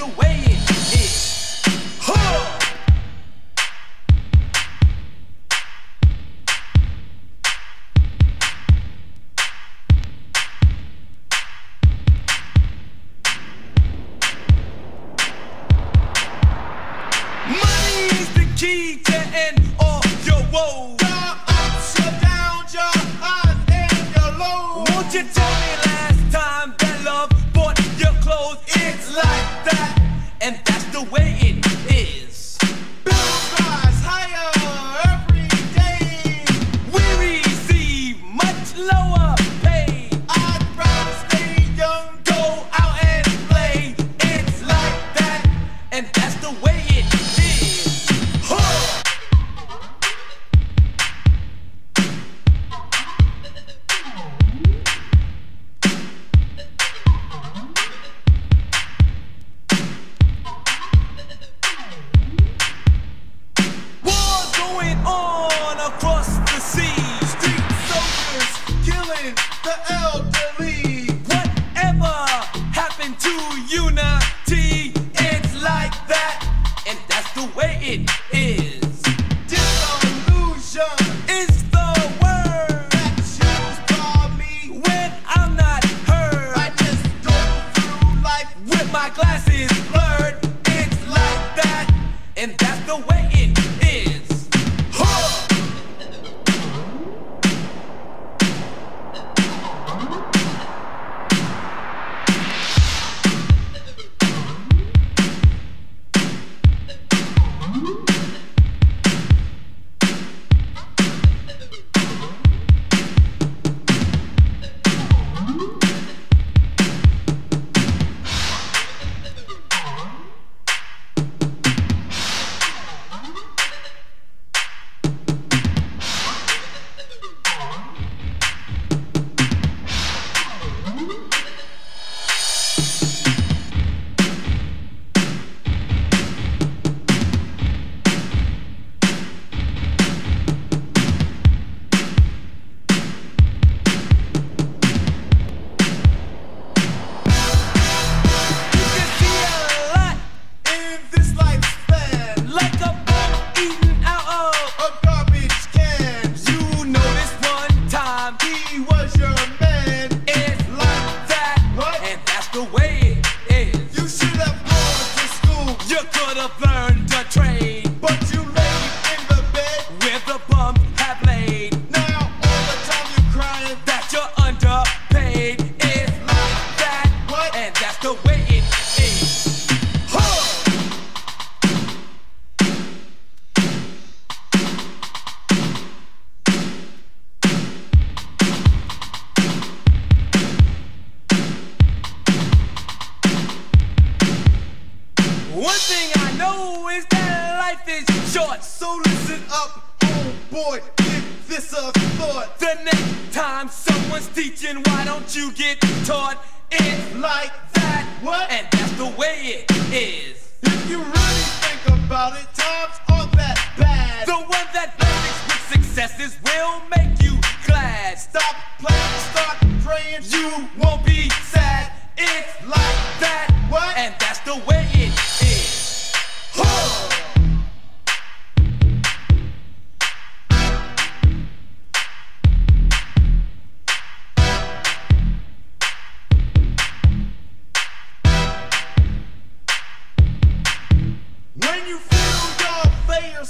the way it is. Huh! key to end all your woes. Your ups, your downs, your highs, and your lows. Won't you tell me last time that love bought your clothes? It's like that. the elderly. Whatever happened to unity? It's like that, and that's the way it is. You could have learned a trade. One thing I know is that life is short. So listen up, homeboy, give this a thought. The next time someone's teaching, why don't you get taught it like that? What? And that's the way it is. If you really think about it, times aren't that bad. The one that varies with successes will make you glad. Stop playing, start praying, you won't be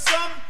some